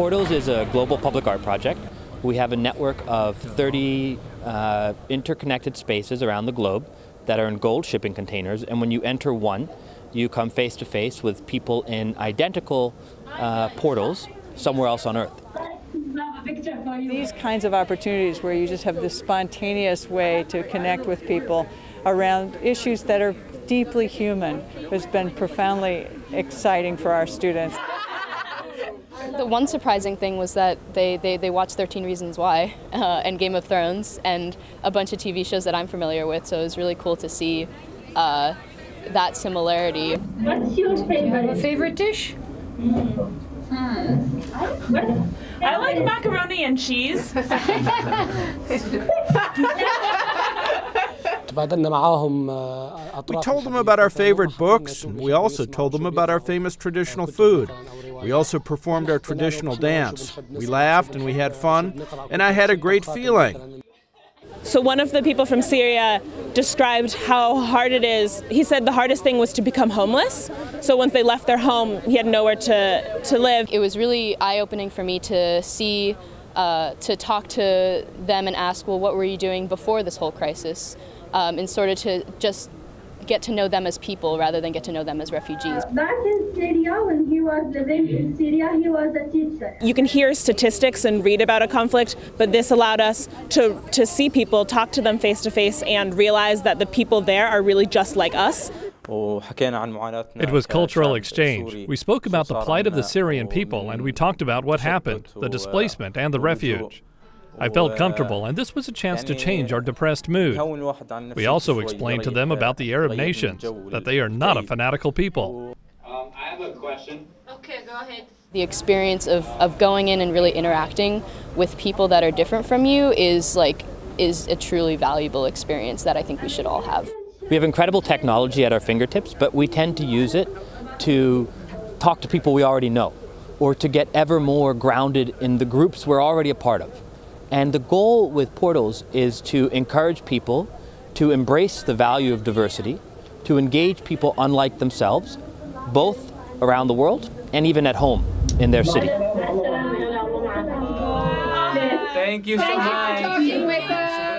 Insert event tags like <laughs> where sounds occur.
Portals is a global public art project. We have a network of 30 uh, interconnected spaces around the globe that are in gold shipping containers, and when you enter one, you come face to face with people in identical uh, portals somewhere else on Earth. These kinds of opportunities where you just have this spontaneous way to connect with people around issues that are deeply human has been profoundly exciting for our students. The one surprising thing was that they, they, they watched 13 Reasons Why uh, and Game of Thrones and a bunch of TV shows that I'm familiar with, so it was really cool to see uh, that similarity. What's your favorite? Favorite dish? I like macaroni and cheese. <laughs> <laughs> We told them about our favorite books. We also told them about our famous traditional food. We also performed our traditional dance. We laughed and we had fun, and I had a great feeling. So, one of the people from Syria described how hard it is. He said the hardest thing was to become homeless. So, once they left their home, he had nowhere to, to live. It was really eye opening for me to see, uh, to talk to them and ask, well, what were you doing before this whole crisis? Um, and sort of to just get to know them as people rather than get to know them as refugees. Back in Syria, when he was living in Syria, he was a teacher. You can hear statistics and read about a conflict, but this allowed us to, to see people, talk to them face to face, and realize that the people there are really just like us. It was cultural exchange. We spoke about the plight of the Syrian people and we talked about what happened, the displacement and the refuge. I felt comfortable, and this was a chance to change our depressed mood. We also explained to them about the Arab nations, that they are not a fanatical people. Um, I have a question. Okay, go ahead. The experience of, of going in and really interacting with people that are different from you is like is a truly valuable experience that I think we should all have. We have incredible technology at our fingertips, but we tend to use it to talk to people we already know or to get ever more grounded in the groups we're already a part of. And the goal with Portals is to encourage people to embrace the value of diversity, to engage people unlike themselves, both around the world and even at home in their city. Thank you so much.